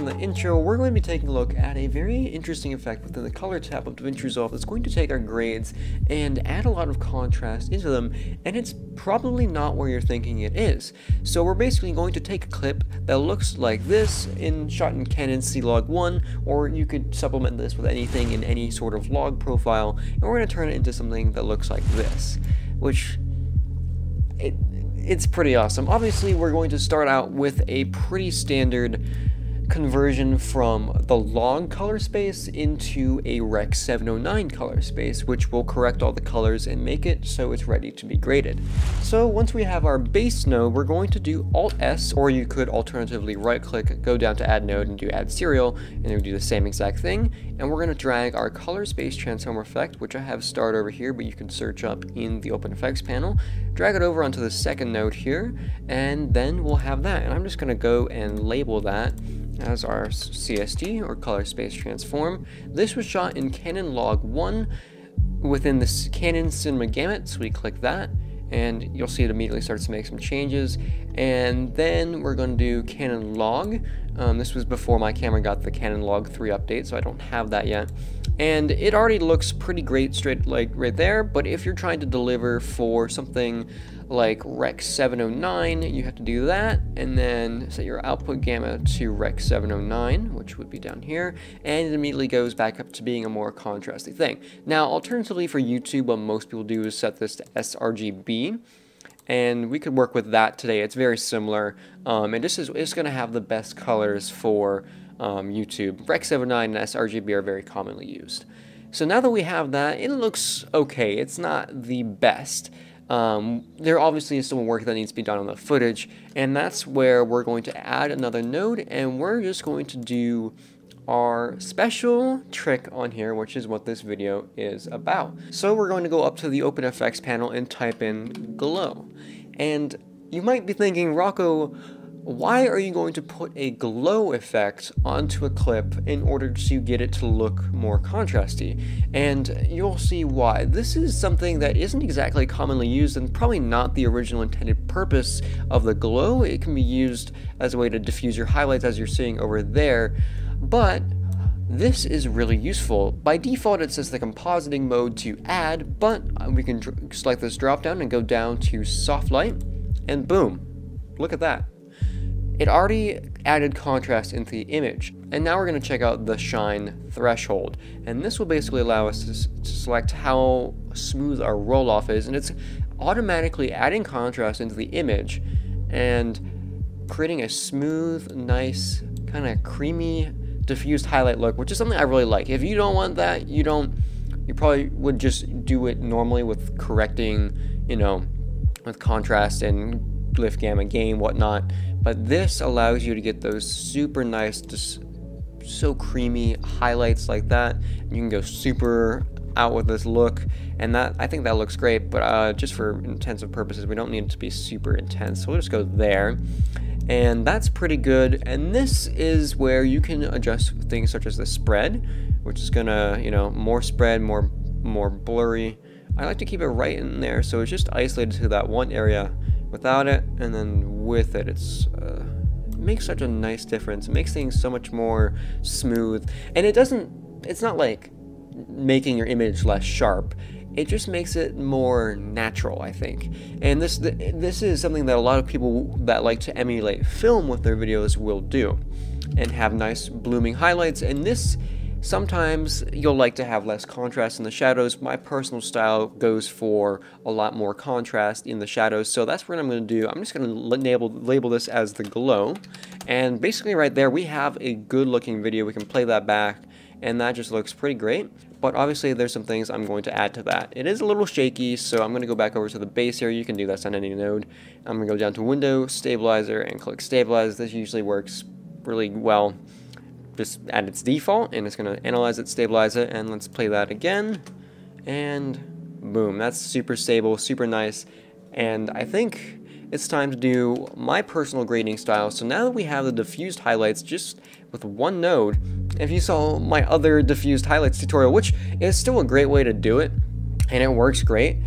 from the intro, we're going to be taking a look at a very interesting effect within the color tab of DaVinci Resolve that's going to take our grades and add a lot of contrast into them, and it's probably not where you're thinking it is. So we're basically going to take a clip that looks like this in shot in Canon C-Log 1, or you could supplement this with anything in any sort of log profile, and we're going to turn it into something that looks like this, which it, it's pretty awesome. Obviously, we're going to start out with a pretty standard conversion from the log color space into a Rec 709 color space, which will correct all the colors and make it so it's ready to be graded. So once we have our base node, we're going to do Alt S, or you could alternatively right click, go down to add node and do add serial, and then we do the same exact thing. And we're going to drag our color space transform effect, which I have starred over here, but you can search up in the open effects panel, drag it over onto the second node here, and then we'll have that. And I'm just going to go and label that as our CST or color space transform. This was shot in Canon Log 1 within the Canon Cinema Gamut, so we click that and you'll see it immediately starts to make some changes. And then we're going to do Canon Log. Um, this was before my camera got the Canon Log 3 update, so I don't have that yet. And it already looks pretty great straight like right there, but if you're trying to deliver for something like Rec 709, you have to do that, and then set your output gamma to Rec 709, which would be down here, and it immediately goes back up to being a more contrasty thing. Now, alternatively for YouTube, what most people do is set this to sRGB, and we could work with that today. It's very similar, um, and this is it's going to have the best colors for um, YouTube. Rec 79 and sRGB are very commonly used. So now that we have that, it looks okay. It's not the best. Um, there obviously is some work that needs to be done on the footage, and that's where we're going to add another node, and we're just going to do our special trick on here, which is what this video is about. So we're going to go up to the OpenFX panel and type in glow. And you might be thinking, Rocco, why are you going to put a glow effect onto a clip in order to get it to look more contrasty? And you'll see why. This is something that isn't exactly commonly used and probably not the original intended purpose of the glow. It can be used as a way to diffuse your highlights as you're seeing over there, but this is really useful. By default, it says the compositing mode to add, but we can select this drop down and go down to soft light, and boom, look at that. It already added contrast into the image. And now we're going to check out the shine threshold. And this will basically allow us to, to select how smooth our roll off is. And it's automatically adding contrast into the image and creating a smooth, nice, kind of creamy, diffused highlight look, which is something I really like. If you don't want that, you don't, you probably would just do it normally with correcting, you know, with contrast and lift gamma gain, whatnot. But this allows you to get those super nice, just so creamy highlights like that. You can go super out with this look. And that I think that looks great but uh, just for intensive purposes we don't need it to be super intense. So we'll just go there. And that's pretty good. And this is where you can adjust things such as the spread which is gonna you know more spread more more blurry. I like to keep it right in there so it's just isolated to that one area without it and then with it it's uh, it makes such a nice difference. It makes things so much more smooth. And it doesn't it's not like making your image less sharp. It just makes it more natural i think. And this this is something that a lot of people that like to emulate film with their videos will do and have nice blooming highlights. And this Sometimes you'll like to have less contrast in the shadows. My personal style goes for a lot more contrast in the shadows, so that's what I'm going to do. I'm just going to label, label this as the glow, and basically right there we have a good looking video. We can play that back, and that just looks pretty great. But obviously there's some things I'm going to add to that. It is a little shaky, so I'm going to go back over to the base here. You can do this on any node. I'm going to go down to Window, Stabilizer, and click Stabilize. This usually works really well just at its default, and it's going to analyze it, stabilize it, and let's play that again, and boom, that's super stable, super nice, and I think it's time to do my personal grading style. So now that we have the diffused highlights just with one node, if you saw my other diffused highlights tutorial, which is still a great way to do it, and it works great,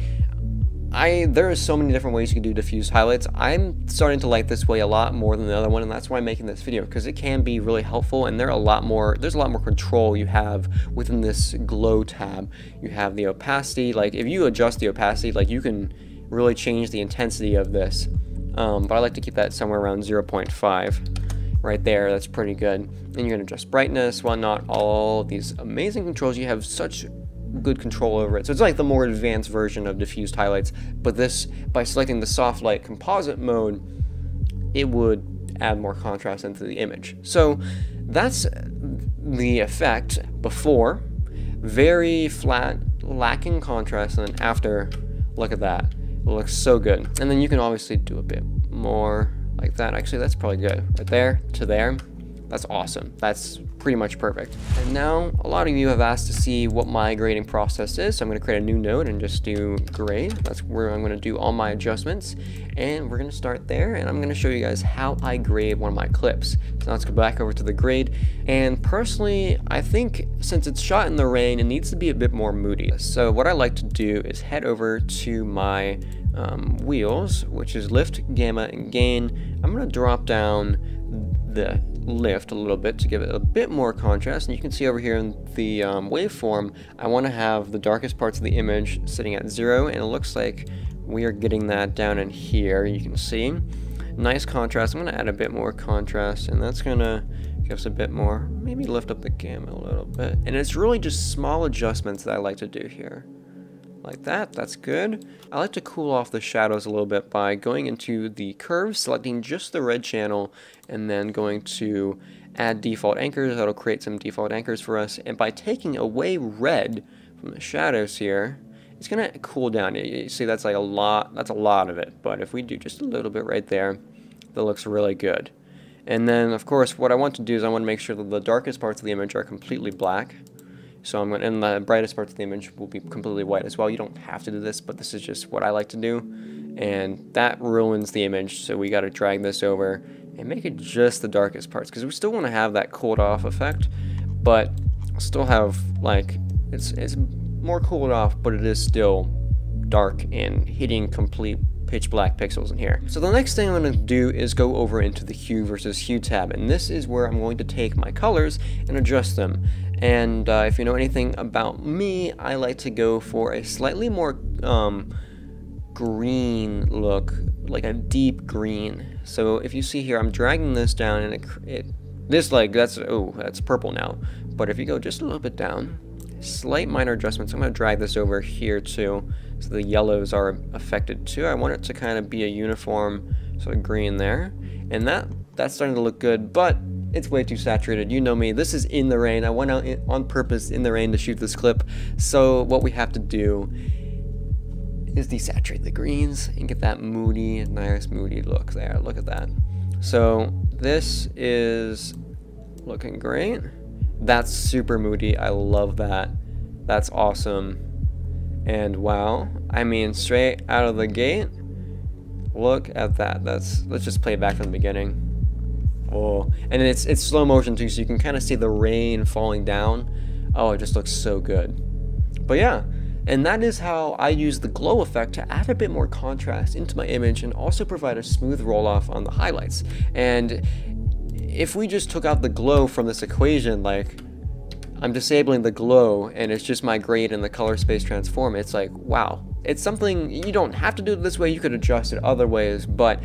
I there are so many different ways you can do diffuse highlights. I'm starting to like this way a lot more than the other one, and that's why I'm making this video because it can be really helpful. And there are a lot more. There's a lot more control you have within this glow tab. You have the opacity. Like if you adjust the opacity, like you can really change the intensity of this. Um, but I like to keep that somewhere around 0.5 right there. That's pretty good. And you can adjust brightness, whatnot. All these amazing controls. You have such good control over it. So it's like the more advanced version of diffused highlights, but this, by selecting the soft light composite mode, it would add more contrast into the image. So that's the effect before, very flat, lacking contrast, and then after, look at that. It looks so good. And then you can obviously do a bit more like that. Actually, that's probably good. Right there to there. That's awesome. That's pretty much perfect. And now a lot of you have asked to see what my grading process is. So I'm going to create a new node and just do grade. That's where I'm going to do all my adjustments. And we're going to start there. And I'm going to show you guys how I grade one of my clips. So let's go back over to the grade. And personally, I think since it's shot in the rain, it needs to be a bit more moody. So what I like to do is head over to my um, wheels, which is lift, gamma, and gain. I'm going to drop down the lift a little bit to give it a bit more contrast. And you can see over here in the um, waveform, I want to have the darkest parts of the image sitting at zero, and it looks like we are getting that down in here, you can see. Nice contrast. I'm going to add a bit more contrast, and that's going to give us a bit more, maybe lift up the gamma a little bit. And it's really just small adjustments that I like to do here like that, that's good. I like to cool off the shadows a little bit by going into the curves, selecting just the red channel, and then going to add default anchors. That'll create some default anchors for us. And by taking away red from the shadows here, it's gonna cool down. You see that's like a lot, that's a lot of it. But if we do just a little bit right there, that looks really good. And then of course what I want to do is I want to make sure that the darkest parts of the image are completely black. So I'm to, and the brightest parts of the image will be completely white as well. You don't have to do this, but this is just what I like to do. And that ruins the image, so we got to drag this over and make it just the darkest parts, because we still want to have that cooled off effect, but still have, like, it's, it's more cooled off, but it is still dark and hitting complete pitch black pixels in here. So the next thing I'm going to do is go over into the hue versus hue tab, and this is where I'm going to take my colors and adjust them. And uh, if you know anything about me, I like to go for a slightly more um, green look, like a deep green. So if you see here, I'm dragging this down and it, it this like, that's, oh, that's purple now. But if you go just a little bit down, slight minor adjustments, I'm going to drag this over here too. So the yellows are affected too. I want it to kind of be a uniform sort of green there. And that that's starting to look good, but it's way too saturated. You know me. This is in the rain. I went out on purpose in the rain to shoot this clip. So what we have to do is desaturate the greens and get that moody, nice moody look there. Look at that. So this is looking great. That's super moody. I love that. That's awesome. And wow, I mean straight out of the gate, look at that. That's let's just play back from the beginning. Oh, and it's it's slow motion too, so you can kind of see the rain falling down. Oh, it just looks so good. But yeah, and that is how I use the glow effect to add a bit more contrast into my image and also provide a smooth roll off on the highlights. And if we just took out the glow from this equation, like I'm disabling the glow and it's just my grade and the color space transform, it's like, wow. It's something, you don't have to do it this way, you could adjust it other ways, but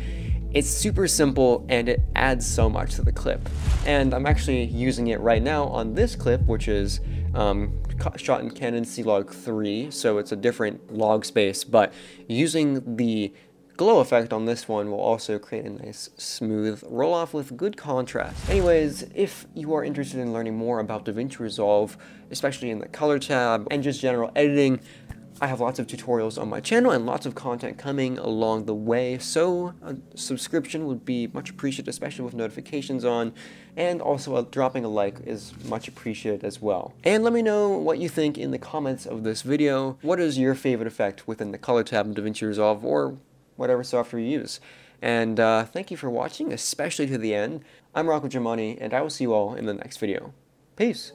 it's super simple and it adds so much to the clip. And I'm actually using it right now on this clip, which is um, shot in Canon C-Log 3, so it's a different log space, but using the glow effect on this one will also create a nice smooth roll off with good contrast. Anyways, if you are interested in learning more about DaVinci Resolve, especially in the color tab and just general editing, I have lots of tutorials on my channel and lots of content coming along the way, so a subscription would be much appreciated, especially with notifications on, and also a, dropping a like is much appreciated as well. And let me know what you think in the comments of this video. What is your favorite effect within the color tab in DaVinci Resolve, or whatever software you use? And uh, thank you for watching, especially to the end. I'm Rocco Germani, and I will see you all in the next video. Peace!